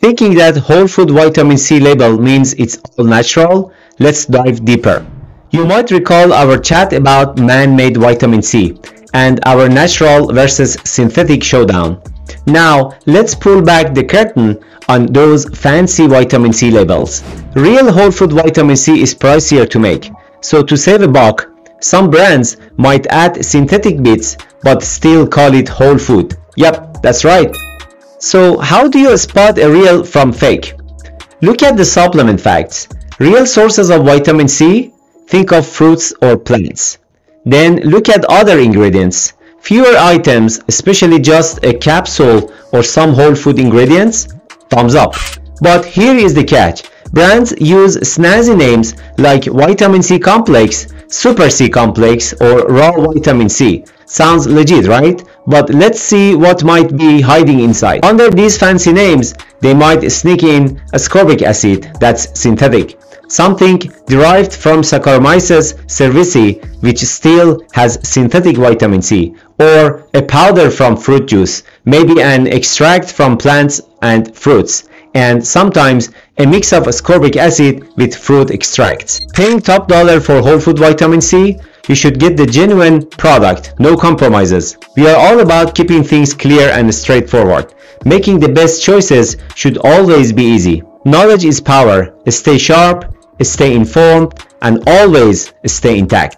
Thinking that whole food vitamin C label means it's all natural, let's dive deeper. You might recall our chat about man-made vitamin C and our natural versus synthetic showdown. Now, let's pull back the curtain on those fancy vitamin C labels. Real whole food vitamin C is pricier to make, so to save a buck, some brands might add synthetic bits but still call it whole food. Yep, that's right. So how do you spot a real from fake? Look at the supplement facts. Real sources of vitamin C, think of fruits or plants. Then look at other ingredients. Fewer items, especially just a capsule or some whole food ingredients, thumbs up. But here is the catch. Brands use snazzy names like vitamin C complex, super C complex or raw vitamin C. Sounds legit, right? But let's see what might be hiding inside. Under these fancy names, they might sneak in ascorbic acid that's synthetic, something derived from Saccharomyces cerevisiae which still has synthetic vitamin C, or a powder from fruit juice, maybe an extract from plants and fruits, and sometimes a mix of ascorbic acid with fruit extracts. Paying top dollar for whole food vitamin C? You should get the genuine product, no compromises. We are all about keeping things clear and straightforward. Making the best choices should always be easy. Knowledge is power. Stay sharp, stay informed, and always stay intact.